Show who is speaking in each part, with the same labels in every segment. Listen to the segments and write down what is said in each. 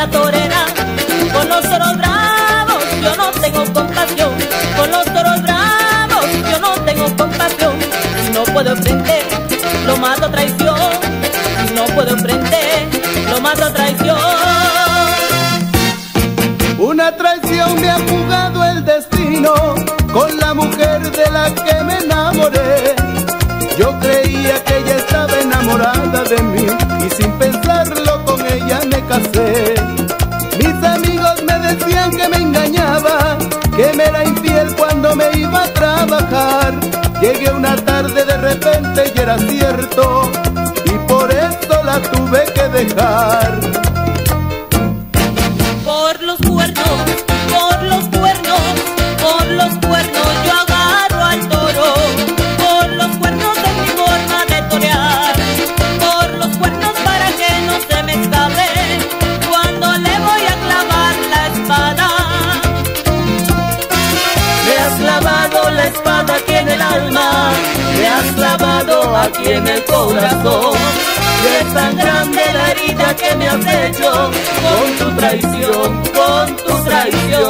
Speaker 1: la torera. Con los toros bravos yo no tengo compasión. Con los toros bravos yo no tengo compasión. No puedo enfrentar, lo mato a traición. No puedo enfrentar, lo mato a traición.
Speaker 2: Una traición me amor. Llegué una tarde de repente y era cierto, y por eso la tuve que dejar. hecho con tu traición,
Speaker 1: con tu traición.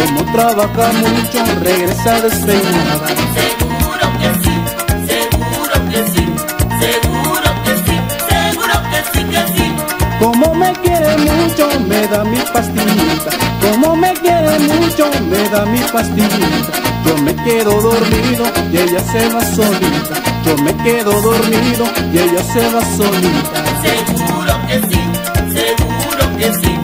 Speaker 3: como trabaja mucho regresa despeinada.
Speaker 1: Seguro que sí, seguro que sí, seguro que sí, seguro que sí, que sí.
Speaker 3: Como me quiere mucho me da mi pastillita, como me quiere mucho me da mi pastillita. Yo me quedo dormido y ella se va solita. Yo me quedo dormido y ella se va solita.
Speaker 1: Seguro que sí, seguro que sí,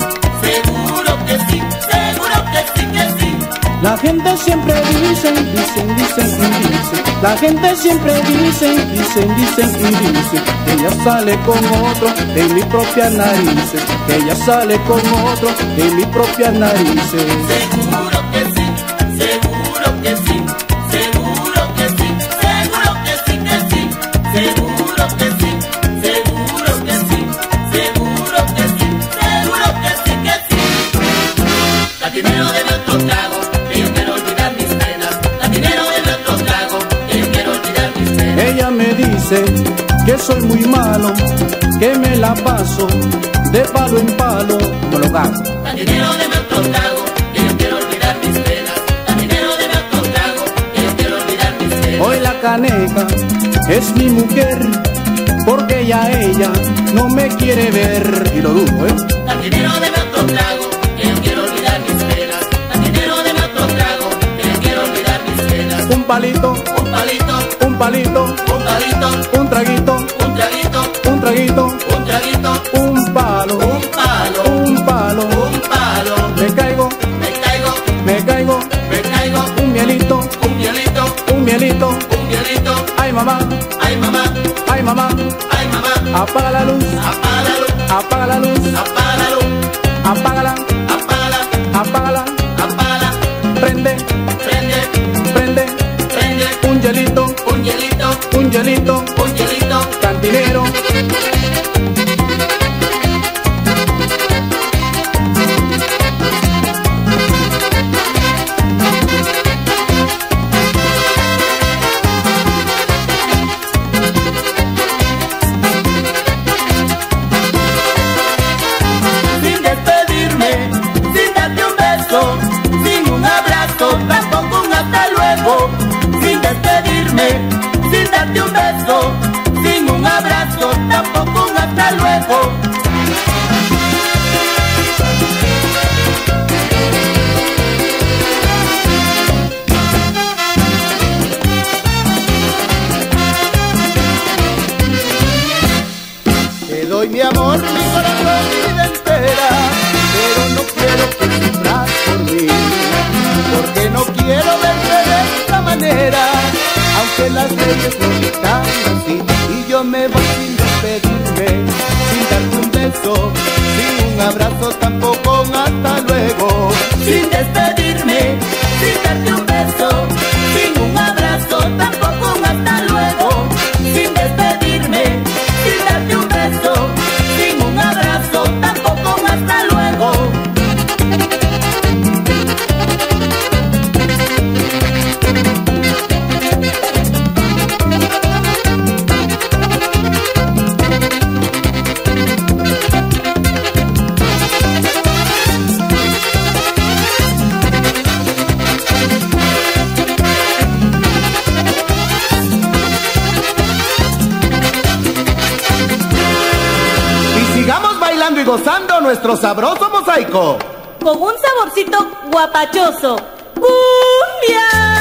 Speaker 3: gente siempre dice, dicen, dicen y dicen. La gente siempre dice, dicen, dicen y dicen. Que ella sale con otro en mi propia narices. Que ella sale con otro en mi propia narices. Dice que soy muy malo, que me la paso de palo en palo con los gatos.
Speaker 1: Latinero de otro trago, que yo quiero olvidar mis penas. Latinero de otro trago, que yo quiero olvidar mis penas.
Speaker 3: Hoy la caneca es mi mujer, porque ya ella no me quiere ver. Y lo dudo, ¿eh?
Speaker 1: Latinero de otro trago, que yo quiero olvidar mis penas. Latinero de otro trago, que yo quiero olvidar mis penas.
Speaker 3: Un palito,
Speaker 1: Un palito,
Speaker 3: un palito,
Speaker 1: un
Speaker 3: traguito, un
Speaker 1: traguito,
Speaker 3: un traguito, un
Speaker 1: traguito,
Speaker 2: leyes lo dictan así, y yo me voy sin despedirme, sin darte un beso, sin un abrazo, tampoco hasta luego.
Speaker 1: sin despedirme, sin darte un beso,
Speaker 2: nuestro sabroso mosaico.
Speaker 1: con un saborcito guapachoso. ¡Cumbia!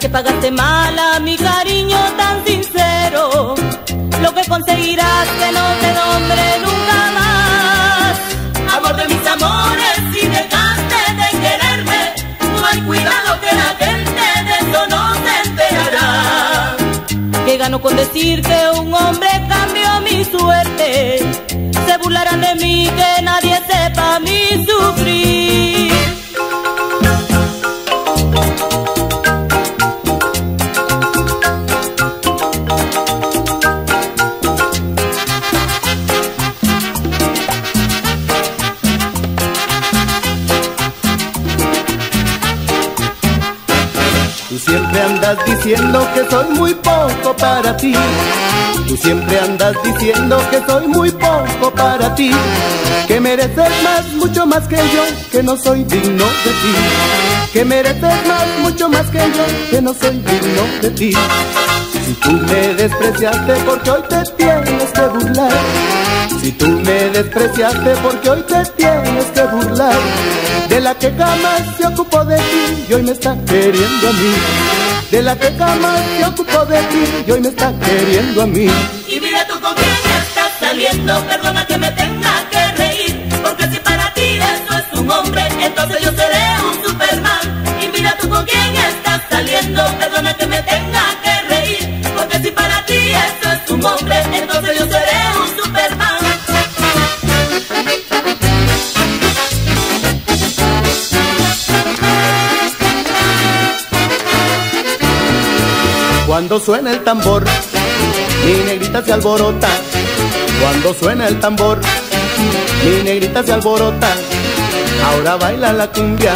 Speaker 1: Que pagaste mal a mi cariño tan sincero, lo que conseguirás que no te nombre nunca más. Amor de mis amores, si dejaste de quererme, hay cuidado que la gente de eso no se enterará. Que gano con decir que un hombre cambió mi suerte. Se burlarán de mí que nadie sepa mi sufrir.
Speaker 2: Diciendo que soy muy poco para ti. Tú siempre andas diciendo que soy muy poco para ti. Que mereces más, mucho más que yo, que no soy digno de ti. Que mereces más, mucho más que yo, que no soy digno de ti. Si tú me despreciaste porque hoy te tienes que burlar. Si tú me despreciaste porque hoy te tienes que burlar. De la que jamás se ocupó de ti y hoy me está queriendo a mí. De la que jamás se ocupó de ti y hoy me está queriendo a mí.
Speaker 1: Y mira tú con quién estás saliendo, perdona que me tenga que reír, porque si para ti eso es un hombre, entonces yo seré un Superman. Y mira tú con quién estás saliendo, perdona que
Speaker 2: Cuando suena el tambor, mi negrita se alborota. Cuando suena el tambor, mi negrita se alborota. Ahora baila la cumbia,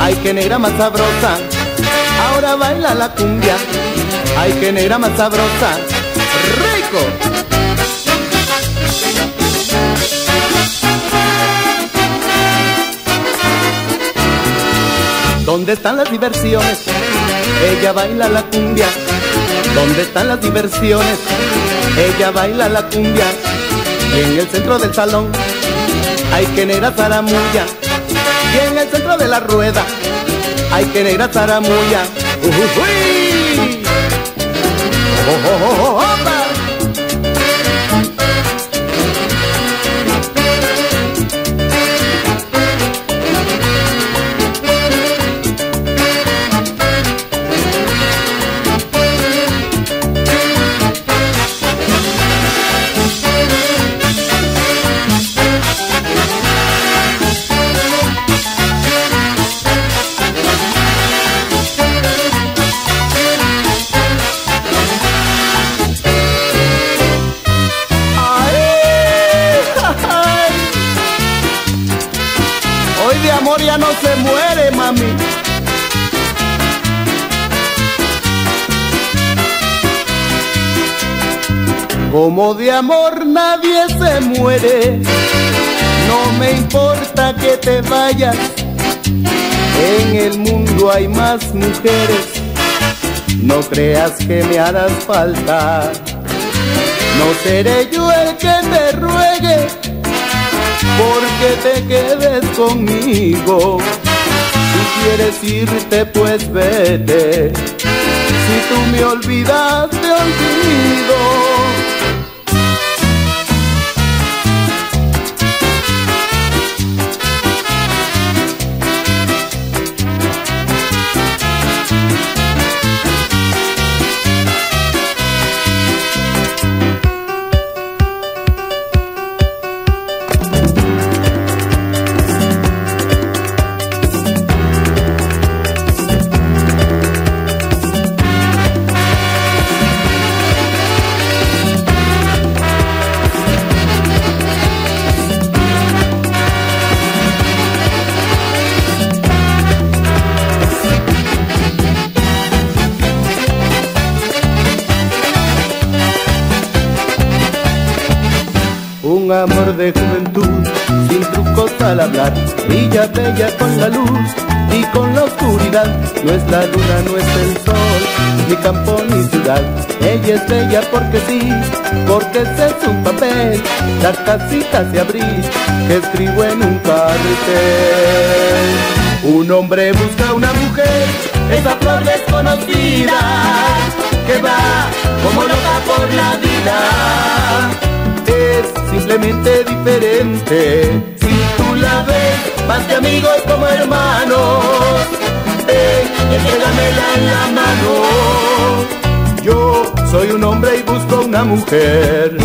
Speaker 2: ay que negra más sabrosa. Ahora baila la cumbia, ay que negra más sabrosa. Rico. ¿Dónde están las diversiones? Ella baila la cumbia. ¿Dónde están las diversiones? Ella baila la cumbia. En el centro del salón hay que negra zaramulla. Y en el centro de la rueda hay que negra zaramulla. ¡Uy! Como de amor nadie se muere, no me importa que te vayas. En el mundo hay más mujeres, no creas que me harás falta. No seré yo el que te ruegue, porque te quedes conmigo. Si quieres irte, pues vete. Si tú me olvidas, te olvido. Un amor de juventud, sin trucos al hablar, brilla bella con la luz y con la oscuridad. No es la luna, no es el sol, ni campo ni ciudad. Ella es bella porque sí, porque es su papel, las casitas de abril que escribo en un cartel. Un hombre busca una mujer, esa flor desconocida, que va como loca por la vida diferente. Si tú la ves, más que amigos como hermanos, ven, entrégamela en la mano. Yo soy un hombre y busco una mujer.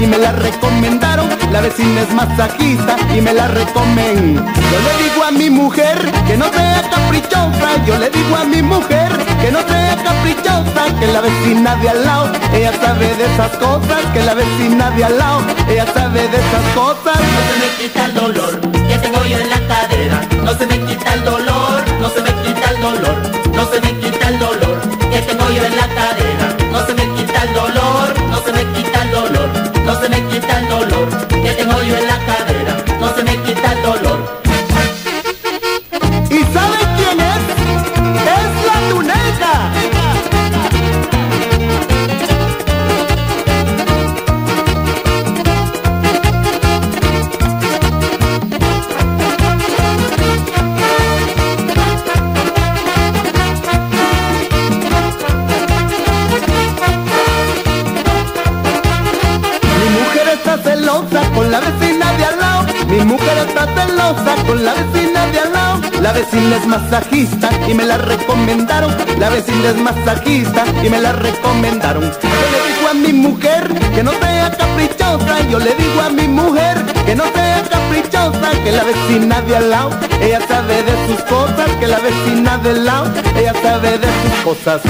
Speaker 2: Y me la recomendaron. La vecina es masajista y me la recomen. Yo le digo a mi mujer que no sea caprichosa. Yo le digo a mi mujer que no sea caprichosa. Que la vecina de al lado, ella sabe de esas cosas. Que la vecina de al lado, ella sabe de esas cosas. No
Speaker 1: se me quita el dolor que tengo yo en la cadera. No se me quita el dolor, no se me quita el dolor no se me quita el dolor que tengo yo en la cadera,
Speaker 2: con la vecina de al lado. Mi mujer está celosa con la vecina de al lado. La vecina es masajista y me la recomendaron. La vecina es masajista y me la recomendaron. Yo le digo a mi mujer que no sea caprichosa. Yo le digo a mi mujer que no sea caprichosa. Que la vecina de al lado, ella sabe de sus cosas. Que la vecina del lado, ella sabe de sus cosas.